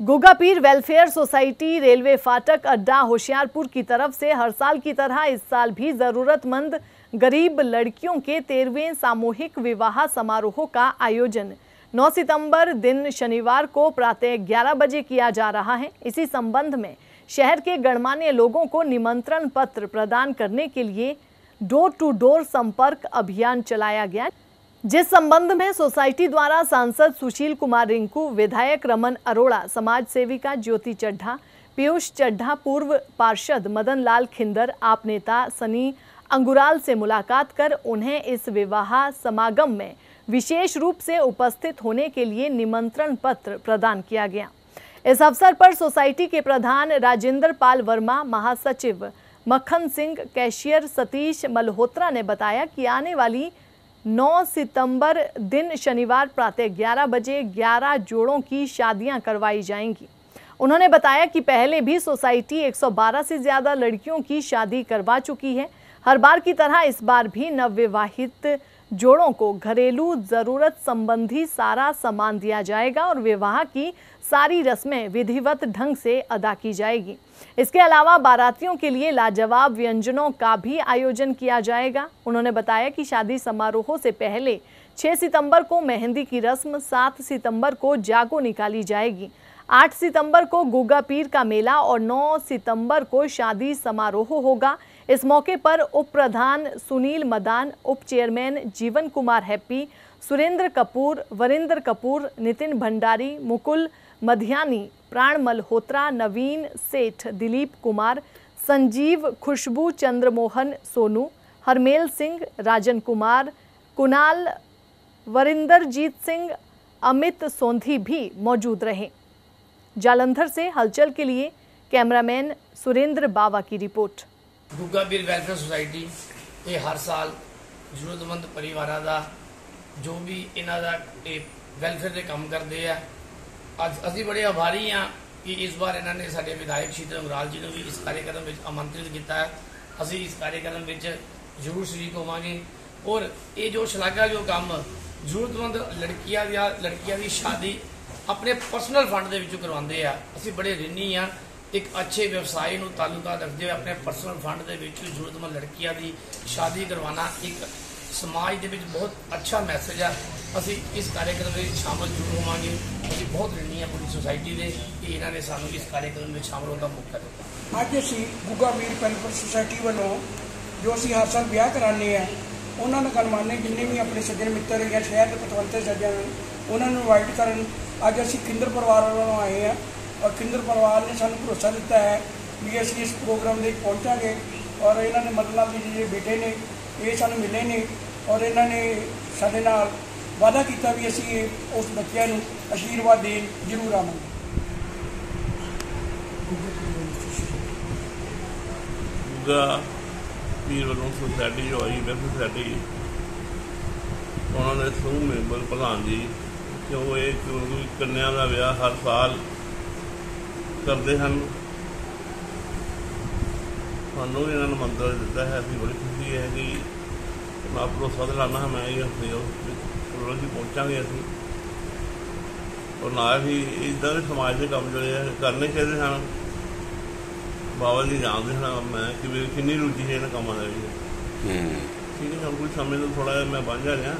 गोगापीर welfare society railway फाटक अड्डा होशियारपुर की तरफ़ से हर साल की तरह इस साल भी जरूरतमंद गरीब लड़कियों के तेरहवें सामूहिक विवाह समारोह का आयोजन। 9 सितंबर दिन शनिवार को प्रातः 11 बजे किया जा रहा है। इसी संबंध में शहर के गणमान्य लोगों को निमंत्रण पत्र प्रदान करने के लिए डोर टू डोर संपर्क अभियान चलाया गया। जिस संबंध में सोसाइटी द्वारा सांसद सुशील कुमार रिंकू, विधायक रमन अरोड़ा, समाज सेविका ज्योति चड्ढा, पीयूष चड्ढा, पूर्व पार्षद मदन लाल खिंदर, आप नेता सनी अंगुराल से मुलाकात कर उन्हें इस विवाह समागम में विशेष रूप से उपस्थित होने के लिए निमंत्रण पत्र प्रदान किया गया। इस अवसर पर सोसाइटी के प्रधान राजेंद्र पाल वर्मा, महासचिव मक्खन सिंह, कैशियर सतीश मल्होत्रा ने बताया कि आने वाली 9 सितंबर दिन शनिवार प्रातः 11 बजे 11 जोड़ों की शादियाँ करवाई जाएँगी। उन्होंने बताया कि पहले भी सोसाइटी 112 से ज़्यादा लड़कियों की शादी करवा चुकी है। हर बार की तरह इस बार भी नवविवाहित जोड़ों को घरेलू ज़रूरत संबंधी सारा सामान दिया जाएगा और विवाह की सारी रस्में विधिवत ढंग से अदा की जाएगी। इसके अलावा बारातियों के लिए लाजवाब व्यंजनों का भी आयोजन किया जाएगा। उन्होंने बताया कि शादी समारोहों से पहले 6 सितंबर को मेहंदी की रस्म 7 सितंबर को जागो निकाली जाएगी। 8 सितंबर को गुगा पीर का मेला और 9 सितंबर को शादी समारोह होगा। इस मौके पर उप प्रधान सुनील मदान, उप चेयरमैन जीवन कुमार हैप्पी, सुरेंद्र कपूर, वरिंदर कपूर, नितिन भंडारी, मुकुल मधियानी, प्राण मल्होत्रा, नवीन सेठ, दिलीप कुमार, संजीव खुशबू चंद्रमोहन सोनू, हरमेल सिंह, राजन कुमार, कुणाल, वरिंदरजीत सिंह, अमित सोंधी भी मौजूद रहे। जालंधर से हलचल के लिए कैमरामैन सुरेंद्र बावा की report. Gugga Veer welfare society ਇਹ ਹਰ ਸਾਲ ਜ਼ਰੂਰਤਮੰਦ ਪਰਿਵਾਰਾਂ ਦਾ, ਜੋ ਵੀ ਇਹਨਾਂ ਦਾ ਇਹ ਵੈਲਫੇਅਰ ਦੇ ਕੰਮ ਕਰਦੇ ਆ, ਅੱਜ ਅਸੀਂ ਬੜੇ ਆਭਾਰੀ ਆ ਕਿ ਇਸ ਵਾਰ ਇਹਨਾਂ ਨੇ ਸਾਡੇ ਵਿਧਾਇਕ ਸ਼ੀਤਲ ਅੰਗਰਾਲ ਜੀ ਨੂੰ ਵੀ ਇਸ ਕਾਰਜਕ੍ਰਮ ਵਿੱਚ ਆਮੰਤਰਿਤ ਕੀਤਾ ਹੈ। ਅਸੀਂ ਇਸ ਕਾਰਜਕ੍ਰਮ ਵਿੱਚ ਜ਼ਰੂਰ ਸ਼ਰੀਕ ਹੋਵਾਂਗੇ। ਔਰ ਇਹ ਜੋ ਸ਼ਲਾਘਾਯੋਗ ਕੰਮ ਜ਼ਰੂਰਤਮੰਦ ਲੜਕੀਆਂ ਦੀ ਲੜਕੀਆਂ ਦੀ ਸ਼ਾਦੀ ਆਪਣੇ ਪਰਸਨਲ ਫੰਡ ਦੇ ਵਿੱਚੋਂ ਕਰਵਾਉਂਦੇ ਆ। ਅਸੀਂ ਬੜੇ ਰਿਣੀ ਆ ਇੱਕ ਅੱਛੇ ਵਿਵਸਾਈ ਨੂੰ ਤਾਲੁਕਾ ਰੱਖਦੇ ਹੋਏ ਆਪਣੇ ਪਰਸਨਲ ਫੰਡ ਦੇ ਵਿੱਚ ਜ਼ਰੂਰਤਮੰਦ ਲੜਕੀਆਂ ਦੀ ਸ਼ਾਦੀ ਕਰਵਾਉਣਾ ਇੱਕ ਸਮਾਜ ਦੇ ਵਿੱਚ ਬਹੁਤ ਅੱਛਾ ਮੈਸੇਜ ਆ। ਅਸੀਂ ਇਸ ਕਾਰਜਕ੍ਰਮ ਵਿੱਚ ਸ਼ਾਮਲ ਜ਼ਰੂਰ ਹੋਵਾਂਗੇ। ਅਸੀਂ ਬਹੁਤ ਰਿਣੀ ਆ ਪੂਰੀ ਸੁਸਾਇਟੀ ਦੇ ਕਿ ਇਹਨਾਂ ਨੇ ਸਾਨੂੰ ਇਸ ਕਾਰਜਕ੍ਰਮ ਵਿੱਚ ਸ਼ਾਮਲ ਹੋਣ ਦਾ ਮੌਕਾ ਦਿੱਤਾ। ਅੱਜ ਅਸੀਂ ਗੁੱਗਾ ਵੀਰ ਵੈਲਫੇਅਰ ਸੁਸਾਇਟੀ ਵੱਲੋਂ ਜੋ ਅਸੀਂ ਹਰ ਸਾਲ ਵਿਆਹ ਕਰਾਉਂਦੇ ਆ, ਉਹਨਾਂ ਨੂੰ ਗਨਮਾਨੇ ਜਿੰਨੇ ਵੀ ਆਪਣੇ ਸੱਜਣ ਮਿੱਤਰ ਜਾਂ ਸ਼ਹਿਰ ਦੇ ਪਤਵੰਤੇ ਸੱਜਣ ਉਹਨਾਂ ਨੂੰ ਇਨਵਾਈਟ ਕਰਨ। ਅੱਜ ਅਸੀਂ ਕਿੰਦਰ ਪਰਿਵਾਰ ਵੱਲੋਂ ਆਏ ਆ। ਔਰ ਕਿੰਦਰ ਪਰਿਵਾਰ ਨੇ ਸਾਨੂੰ ਭਰੋਸਾ ਦਿੱਤਾ ਹੈ ਵੀ ਅਸੀਂ ਇਸ ਪ੍ਰੋਗਰਾਮ ਦੇ ਪਹੁੰਚਾਂਗੇ ਔਰ ਇਹਨਾਂ ਨੇ ਮਤਲਬ ਲਾਲ ਜਿਹੜੇ ਬੇਟੇ ਨੇ, ਇਹ ਸਾਨੂੰ ਮਿਲੇ ਨੇ ਔਰ ਇਹਨਾਂ ਨੇ ਸਾਡੇ ਨਾਲ ਵਾਅਦਾ ਕੀਤਾ ਵੀ ਅਸੀਂ ਉਸ ਬੱਚਿਆਂ ਨੂੰ ਆਸ਼ੀਰਵਾਦ ਦੇਣ ਜ਼ਰੂਰ ਆਵਾਂਗੇ। ਗੁੱਗਾ ਪੀਰ ਵੱਲੋਂ ਸੁਸਾਇਟੀ ਜੋ ਆਈ ਵੈਸੇ ਉਹਨਾਂ ਦੇ ਸਮੂਹ ਮੈਂਬਰ ਪ੍ਰਧਾਨ ਜੀ ਕਿਉਂ ਇਹ ਕਿਉਂਕਿ ਕੰਨਿਆ ਦਾ ਵਿਆਹ ਹਰ ਸਾਲ ਕਰਦੇ ਹਨ। ਸਾਨੂੰ ਇਹਨਾਂ ਨੂੰ ਮੰਦਰ ਦਿੱਤਾ ਹੈ ਅਸੀਂ ਬੜੀ ਖੁਸ਼ੀ ਹੈ ਕਿ ਮੈਂ ਭਰੋਸਾ ਦਿਲਾਨਾ ਹਾਂ ਮੈਂ ਇਹ ਪ੍ਰੋਗਰਾਮ ਜੀ ਪਹੁੰਚਾਂਗੇ ਅਸੀਂ। ਔਰ ਨਾਲ ਹੀ ਇਦਾਂ ਦੇ ਸਮਾਜ ਦੇ ਕੰਮ ਜਿਹੜੇ ਕਰਨੇ ਚਾਹੀਦੇ ਹਨ। ਬਾਬਾ ਜੀ ਜਾਣਦੇ ਹਨ ਮੈਂ ਕਿ ਵੀ ਕਿੰਨੀ ਰੁਚੀ ਹੈ ਇਹਨਾਂ ਕੰਮਾਂ ਦੇ ਵਿੱਚ। ਠੀਕ ਹੈ ਹੁਣ ਕੁਝ ਸਮੇਂ ਤੋਂ ਥੋੜਾ ਜਿਹਾ ਮੈਂ ਜਾ ਰਿਹਾ।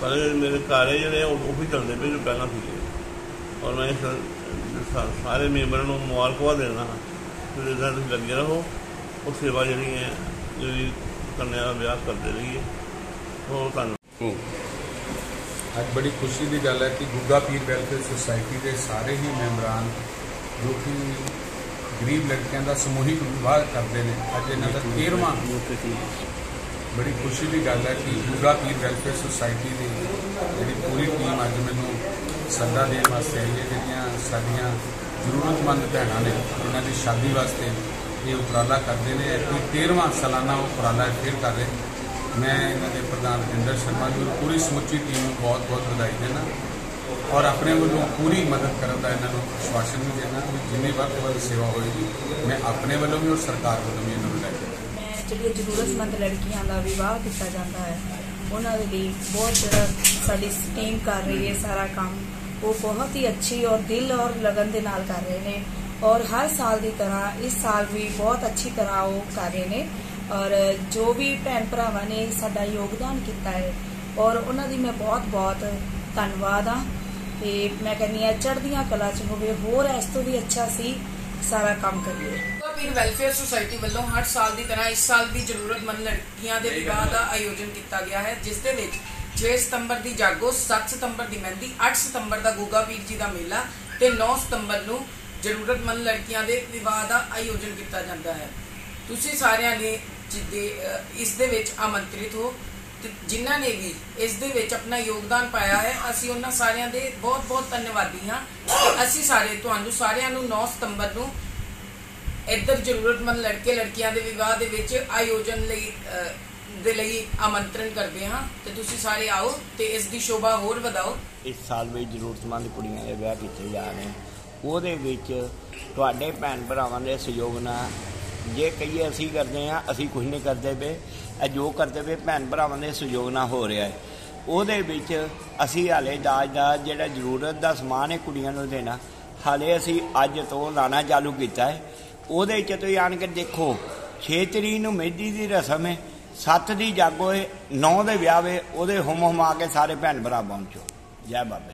ਪਰ ਮੇਰੇ ਕਾਰੇ ਜਿਹੜੇ ਉਹ ਵੀ ਚੱਲਦੇ ਪਏ ਜੋ ਪਹਿਲਾਂ ਸੀਗੇ। ਔਰ ਮੈਂ ਇਸ ਸਾਰੇ ਮੈਂਬਰਾਂ ਨੂੰ ਮੁਬਾਰਕਬਾਦ ਦੇਣਾ। ਹਾਂ ਇਦਾਂ ਤੁਸੀਂ ਲੱਗੇ ਰਹੋ। ਉਹ ਸੇਵਾ ਜਿਹੜੀ ਹੈ, ਜਿਹੜੀ ਕੰਨਿਆ ਦਾ ਵਿਆਹ ਕਰਦੇ ਰਹੀਏ। ਹੋਰ ਧੰਨਵਾਦ ਅੱਜ ਬੜੀ ਖੁਸ਼ੀ ਦੀ ਗੱਲ ਹੈ ਕਿ ਗੁੱਗਾ ਪੀਰ ਵੈਲਫੇਅਰ ਸੁਸਾਇਟੀ ਦੇ ਸਾਰੇ ਹੀ ਮੈਂਬਰਾਂ ਜੋ ਕਿ ਗਰੀਬ ਲੜਕਿਆਂ ਦਾ ਸਮੂਹਿਕ ਵਿਵਾਹ ਕਰਦੇ ਨੇ, ਅੱਜ ਇਹਨਾਂ ਦਾ 13ਵਾਂ ਬੜੀ ਖੁਸ਼ੀ ਦੀ ਗੱਲ ਹੈ ਕਿ ਗੁੱਗਾ ਪੀਰ ਵੈਲਫੇਅਰ ਸੁਸਾਇਟੀ ਦੀ ਜਿਹੜੀ ਪੂਰੀ ਟੀਮ ਅੱਜ ਮੈਨੂੰ ਸੱਦਾ ਦੇਣ ਵਾਸਤੇ ਆਈ ਹੈ ਜਿਹੜੀਆਂ ਸਾਡੀਆਂ ਜ਼ਰੂਰਤਮੰਦ ਭੈਣਾਂ ਨੇ ਉਹਨਾਂ ਦੀ ਸ਼ਾਦੀ ਵਾਸਤੇ ਇਹ ਉਪਰਾਲਾ ਕਰਦੇ ਨੇ। ਇਹ 13ਵਾਂ ਸਾਲਾਨਾ ਉਪਰਾਲਾ ਇਹ ਫਿਰ ਕਰ ਰਹੇ ਮੈਂ ਇਹਨਾਂ ਦੇ ਪ੍ਰਧਾਨ ਰਜਿੰਦਰ ਸ਼ਰਮਾ ਜੀ ਔਰ ਪੂਰੀ ਸਮੁੱਚੀ ਟੀਮ ਨੂੰ ਬਹੁਤ ਬਹੁਤ ਵਧਾਈ ਦੇਣਾ ਔਰ ਆਪਣੇ ਵੱਲੋਂ ਪੂਰੀ ਮਦਦ ਕਰਨ ਦਾ ਇਹਨਾਂ ਨੂੰ ਆਸ਼ਵਾਸਨ ਵੀ ਦੇਣਾ ਵੀ ਜਿੰਨੀ ਵੱਧ ਤੋਂ ਵੱਧ ਸੇਵਾ ਹੋਏਗੀ, ਮੈਂ ਆਪਣੇ ਵੱਲੋਂ ਵੀ ਔਰ ਸਰਕਾਰ ਵੱਲੋਂ ਵੀ ਇਹਨਾਂ ਨੂੰ ਲੈ ਕੇ ਜਿਹੜੀਆਂ ਜ਼ਰੂਰਤਮੰਦ ਲੜਕੀਆਂ ਦਾ ਵਿਵਾਹ ਕੀਤਾ ਜਾਂਦਾ ਹੈ, ਉਹਨਾਂ ਦੇ ਲਈ ਬਹੁਤ ਜਿਹੜਾ ਸਾਡੀ ਟੀਮ ਕਰ ਰਹੀ ਹੈ, ਸਾਰਾ ਕੰਮ। ਉਹ ਬਹੁਤ ਹੀ ਅੱਛੀ ਔਰ ਦਿਲ ਔਰ ਲਗਨ ਦੇ ਨਾਲ ਕਰ ਰਹੇ ਨੇ। ਔਰ ਹਰ ਸਾਲ ਦੀ ਤਰ੍ਹਾਂ ਇਸ ਸਾਲ ਵੀ ਬਹੁਤ ਅੱਛੀ ਤਰ੍ਹਾਂ ਉਹ ਕਰ ਰਹੇ ਨੇ। ਔਰ ਜੋ ਵੀ ਭੈਣ ਭਰਾਵਾਂ ਨੇ ਸਾਡਾ ਯੋਗਦਾਨ ਕੀਤਾ ਹੈ ਔਰ ਉਹਨਾਂ ਦੀ ਮੈਂ ਬਹੁਤ ਬਹੁਤ ਧੰਨਵਾਦ ਆ ਤੇ ਮੈਂ ਕਹਿੰਦੀ ਆ ਚੜ੍ਹਦੀਆਂ ਕਲਾ ਚ ਹੋਵੇ ਹੋਰ ਇਸ ਤੋਂ ਵੀ ਅੱਛਾ ਸੀ ਸਾਰਾ ਕੰਮ ਕਰੀਏ। ਪੀਰ ਵੈਲਫੇਅਰ ਸੁਸਾਇਟੀ ਵੱਲੋਂ ਹਰ ਸਾਲ ਦੀ ਤਰ੍ਹਾਂ ਇਸ ਸਾਲ ਵੀ ਜ਼ਰੂਰਤਮੰਦ ਲੜਕੀਆਂ ਦੇ ਵਿਵਾਹ ਦਾ ਆਯੋਜਨ ਕੀਤਾ ਗਿਆ ਹੈ ਜਿਸ ਦੇ ਵਿੱਚ 6 ਸਤੰਬਰ ਦੀ ਜਾਗੋ 7 ਸਤੰਬਰ ਦੀ ਮਹਿੰਦੀ 8 ਸਤੰਬਰ ਦਾ ਗੂਗਾ ਪੀਰ ਜੀ ਦਾ ਮੇਲਾ ਤੇ 9 ਸਤੰਬਰ ਨੂੰ ਜ਼ਰੂਰਤਮੰਦ ਲੜਕੀਆਂ ਦੇ ਵਿਵਾਹ ਦਾ ਆਯੋਜਨ ਕੀਤਾ ਜਾਂਦਾ ਹੈ। ਤੁਸੀਂ ਸਾਰਿਆਂ ਨੇ ਇਸ ਦੇ ਵਿੱਚ ਆਮੰਤਰਿਤ ਹੋ ਜਿਨ੍ਹਾਂ ਨੇ ਵੀ ਇਸ ਦੇ ਵਿੱਚ ਆਪਣਾ ਯੋਗਦਾਨ ਪਾਇਆ ਹੈ, ਅਸੀਂ ਉਹਨਾਂ ਸਾਰਿਆਂ ਦੇ ਬਹੁਤ-ਬਹੁਤ ਧੰਨਵਾਦੀ ਹਾਂ। ਅਸੀਂ ਸਾਰੇ ਤੁਹਾਨੂੰ ਸਾਰਿਆਂ ਨੂੰ 9 ਸਤੰਬਰ ਨੂੰ ਇੱਧਰ ਜ਼ਰੂਰਤਮੰਦ ਲੜਕੇ ਲੜਕੀਆਂ ਦੇ ਵਿਵਾਹ ਦੇ ਵਿੱਚ ਆਯੋਜਨ ਲਈ ਦੇ ਲਈ ਆਮੰਤਰਣ ਕਰਦੇ ਹਾਂ। ਤੇ ਤੁਸੀਂ ਸਾਰੇ ਆਓ ਤੇ ਇਸ ਦੀ ਸ਼ੋਭਾ ਹੋਰ ਵਧਾਓ। ਇਸ ਸਾਲ ਵਿੱਚ ਜ਼ਰੂਰਤਮੰਦ ਕੁੜੀਆਂ ਦੇ ਵਿਆਹ ਕੀਤੇ ਜਾ ਰਹੇ ਨੇ। ਉਹਦੇ ਵਿੱਚ ਤੁਹਾਡੇ ਭੈਣ ਭਰਾਵਾਂ ਦੇ ਸਹਿਯੋਗ ਨਾਲ ਜੇ ਕਹੀਏ ਅਸੀਂ ਕਰਦੇ ਆ ਅਸੀਂ ਕੁਝ ਨਹੀਂ ਕਰਦੇ ਪਏ। ਇਹ ਜੋ ਕਰਦੇ ਪਏ, ਭੈਣ ਭਰਾਵਾਂ ਦੇ ਸਹਿਯੋਗ ਨਾਲ ਹੋ ਰਿਹਾ ਹੈ। ਉਹਦੇ ਵਿੱਚ ਅਸੀਂ ਹਾਲੇ ਦਾਜ ਦਾ ਜਿਹੜਾ ਜ਼ਰੂਰਤ ਦਾ ਸਮਾਨ ਹੈ ਕੁੜੀਆਂ ਨੂੰ ਦੇਣਾ, ਹਾਲੇ ਅਸੀਂ ਅੱਜ ਤੋਂ ਲਾਣਾ ਚਾਲੂ ਕੀਤਾ ਹੈ। ਉਹਦੇ ਚ ਤੁਸੀਂ ਆਣ ਕੇ ਦੇਖੋ 6 ਤਰੀਕ ਨੂੰ ਮਹਿੰਦੀ ਦੀ ਰਸਮ ਹੈ। ਸੱਤ ਦੀ ਜਾਗੋ ਹੈ 9 ਦੇ ਵਿਆਹ ਵੇ ਉਹਦੇ ਹੁਮ ਹੁਮਾ ਕੇ ਸਾਰੇ ਭੈਣ ਭਰਾ ਪਹੁੰਚੋ। ਜੈ ਬਾਬਾ